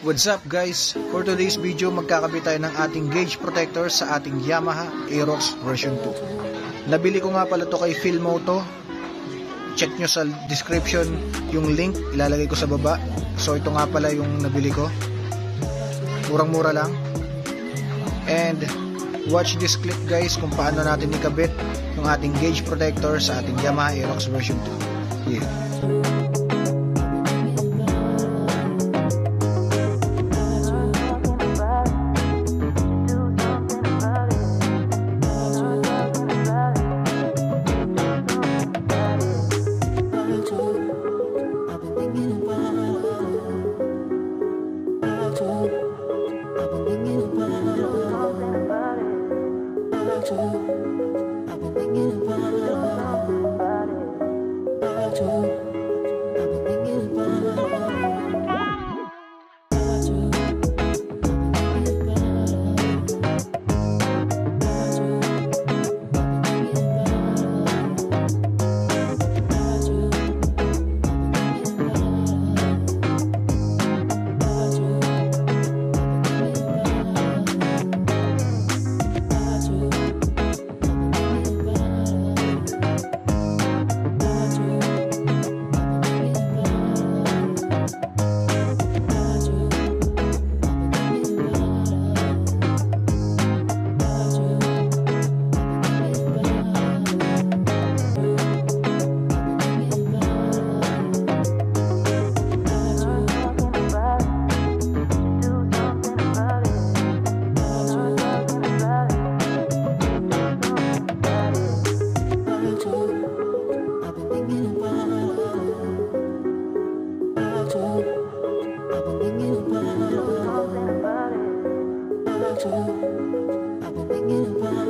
What's up guys? For today's video, magkakabit tayo ng ating gauge protector sa ating Yamaha Aerox version 2. Nabili ko nga pala to kay Philmoto. Check nyo sa description yung link, ilalagay ko sa baba. So ito nga pala yung nabili ko. Murang-mura lang. And watch this clip guys kung paano natin ikabit yung ating gauge protector sa ating Yamaha Aerox version 2. Yeah. 着。talking?